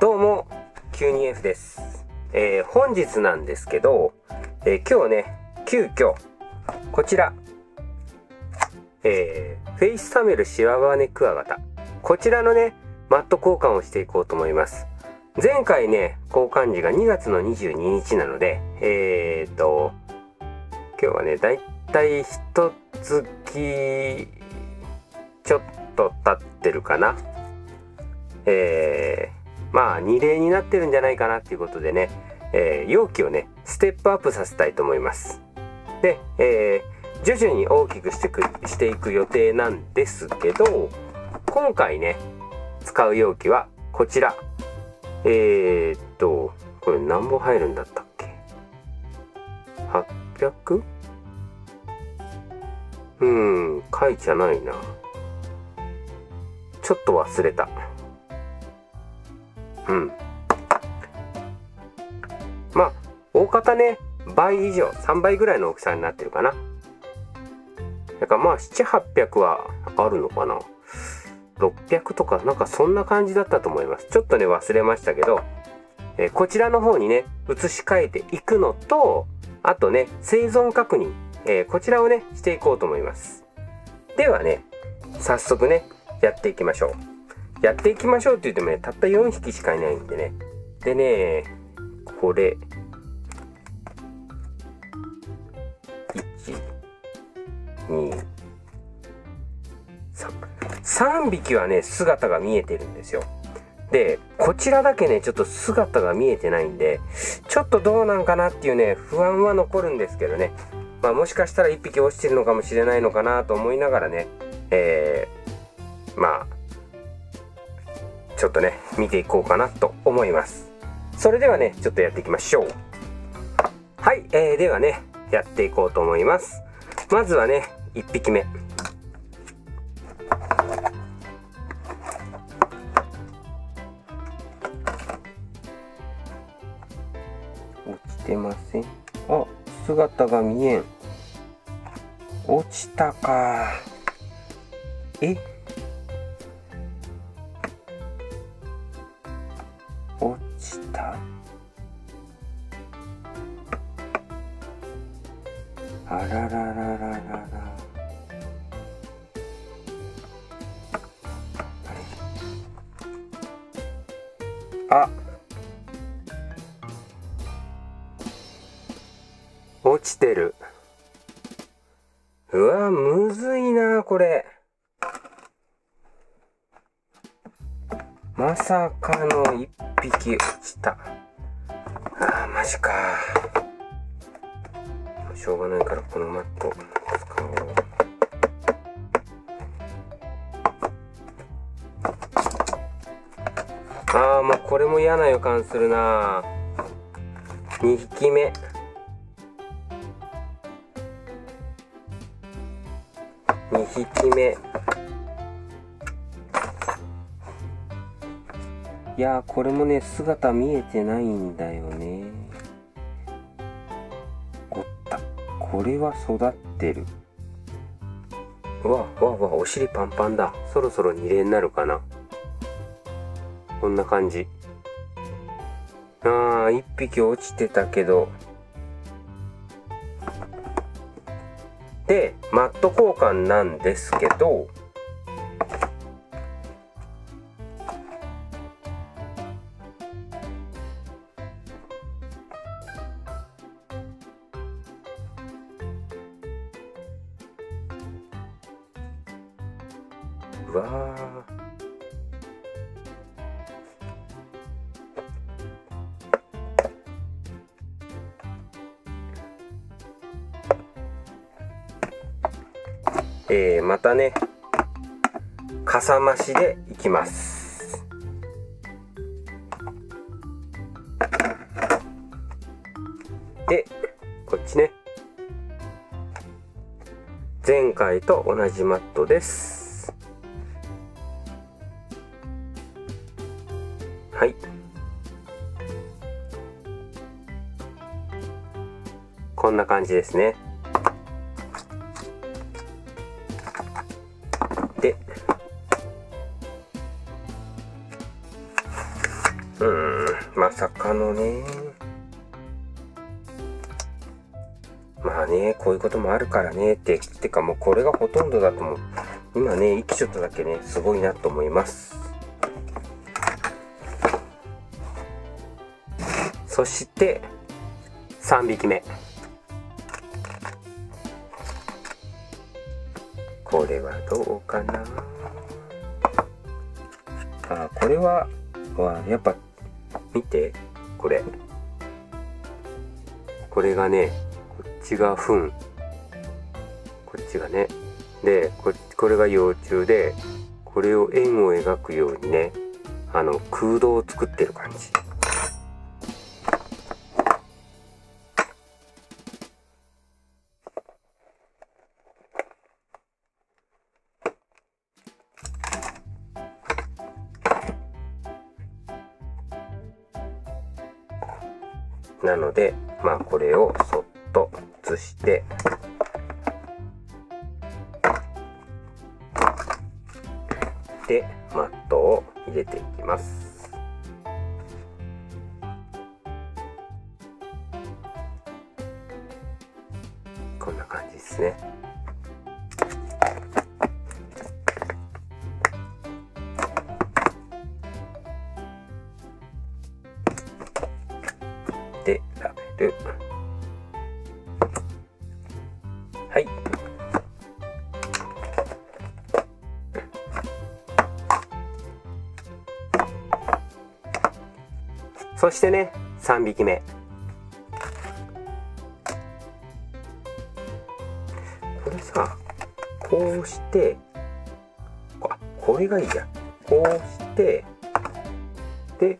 どうも 92F です、えー本日なんですけど、えー今日ね急遽こちら、えーフェイスタメルシワバネクワガタ。こちらのねマット交換をしていこうと思います。前回ね交換時が2月の22日なのでえー、っと今日はねだいたい一月ちょっと経ってるかな。え、まあ2例になってるんじゃないかなっていうことでね、えー容器をねステップアップさせたいと思います。で、えー徐々に大きくしてくしていく予定なんですけど今回ね使う容器はこちら。えー、っとこれ何本入るんだったっけ？800? うん書いちゃないな。ちょっと忘れた。うん。まあ大方ね倍以上3倍ぐらいの大きさになってるかな。だからまあ7、800はあるのかな。600とかなんかそんな感じだったと思います。ちょっとね忘れましたけど、えーこちらの方にね移し替えていくのとあとね生存確認、えーこちらをねしていこうと思います。ではね早速ねやっていきましょう。やっていきましょうって言ってもねたった4匹しかいないんでね。でねこれ。1 2 3匹はね姿が見えてるんですよ。でこちらだけねちょっと姿が見えてないんでちょっとどうなんかなっていうね不安は残るんですけどね。まあもしかしたら1匹落ちてるのかもしれないのかなと思いながらねえー、まあちょっとね見ていこうかなと思います。それではねちょっとやっていきましょう。はい、えー、ではねやっていこうと思います。まずはね1匹目。落ちてません。あ姿が見えん。落ちたか。え？あらららららら。あ落ちてる。うわむずいなこれ。まさかの一匹落ちた。あーマジか。しょうがないからこのマット使おう。あーもうこれも嫌な予感するな。2匹目。2匹目。いやーこれもね姿見えてないんだよね。これは育ってる。わわわお尻パンパンだ。そろそろ二例になるかな。こんな感じ。あー1匹落ちてたけど。でマット交換なんですけど。えー、またねかさ増しでいきます。でこっちね。前回と同じマットです。感じですね。でうんまさかのね。まあねこういうこともあるからね。っててかもうこれがほとんどだと思う。今ね生きちょっただけねすごいなと思います。そして3匹目。これはどうかな？あこれはわやっぱ見てこれ。これがねこっちが糞。こっちがね。でここれが幼虫でこれを円を描くようにねあの空洞を作ってる感じ。なのでまあこれをそっと移してでマットを入れていきます。でラベルはい。そしてね3匹目。これさこうしてあこれがいいや。こうしてで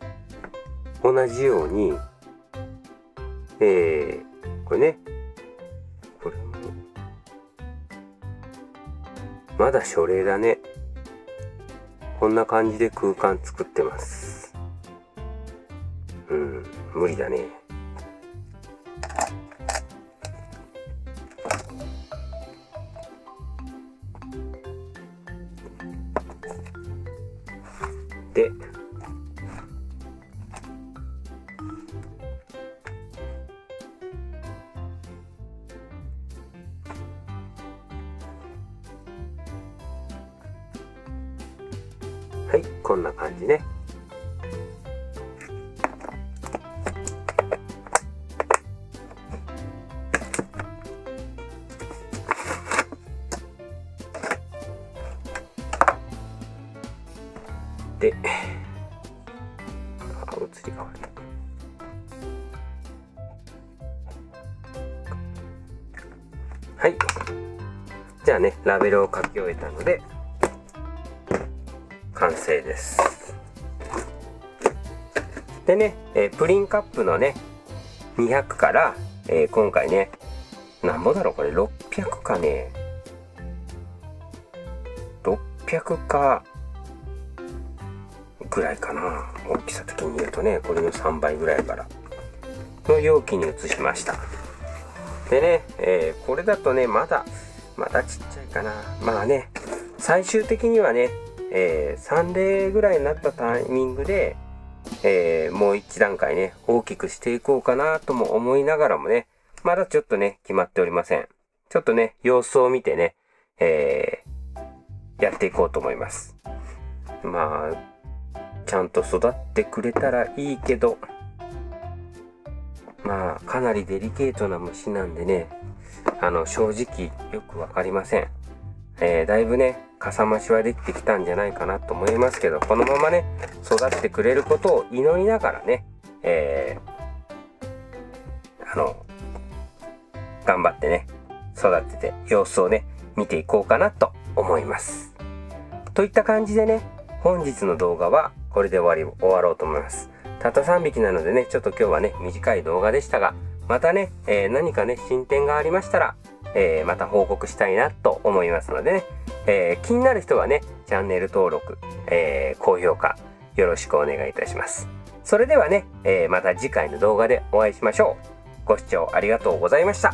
同じようにえー、これね。これもまだ書類だね。こんな感じで空間作ってます。うん無理だね。はいこんな感じね。であ写りが悪いはい。じゃあねラベルを書き終えたので。完成です。でね、えプリンカップのね200から、え今回ねなんぼだろう？これ600かね。600かぐらいかな。大きさ的に言うとねこれの3倍ぐらいから。の容器に移しました。でね、えーこれだとねまだまだちっちゃいかな。まあね最終的にはね、えー3例ぐらいになったタイミングで、えーもう一段階ね大きくしていこうかなとも思いながらもねまだちょっとね決まっておりません。ちょっとね様子を見てね、えーやっていこうと思います。まあちゃんと育ってくれたらいいけどまあかなりデリケートな虫なんでねあの正直よくわかりません、えーだいぶねかさ増しはできてきたんじゃないかなと思いますけどこのままね育ってくれることを祈りながらね、えーあの頑張ってね育てて様子をね見ていこうかなと思います。といった感じでね本日の動画はこれで終わり終わろうと思います。たった3匹なのでねちょっと今日はね短い動画でしたがまたね、えー何かね進展がありましたら、えーまた報告したいなと思いますのでね、えー気になる人はねチャンネル登録、えー高評価よろしくお願いいたします。それではね、えまた次回の動画でお会いしましょう。ご視聴ありがとうございました。